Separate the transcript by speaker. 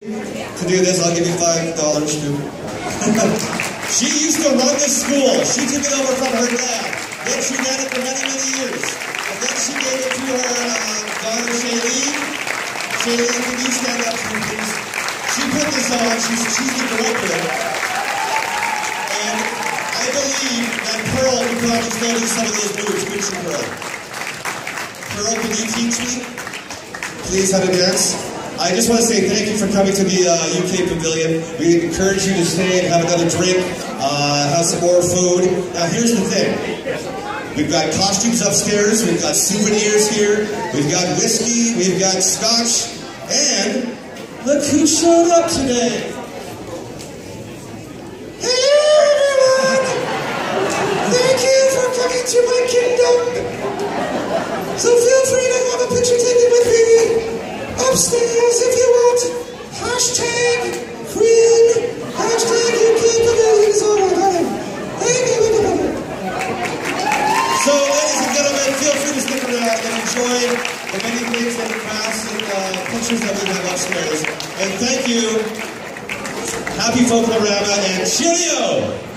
Speaker 1: to do this, I'll give you five dollars too. she used to run this school. She took it over from her dad. Then she ran it for many, many years. And then she gave it to her uh, daughter, Shailene. Shailene, can you stand up to me, please? She put this on. She's, she's the director. And I believe that Pearl could probably study some of those moves. She, Pearl? Pearl, can you teach me? Please have a dance. I just want to say thank you for coming to the uh, UK Pavilion. We encourage you to stay and have another drink, uh, have some more food. Now here's the thing. We've got costumes upstairs, we've got souvenirs here, we've got whiskey, we've got scotch, and look who showed up today. Hello everyone! Thank you for coming to my kingdom. Upstairs if you want. Hashtag Queen. Hashtag UK Pavilions all around. So, ladies and gentlemen, feel free to stick around and enjoy the many things and crafts and uh, pictures that we have upstairs. And thank you. Happy Folklorama and cheerio!